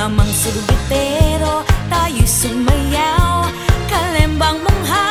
lamang surbitero Tayo'y sumayaw. Kalembang mong hangin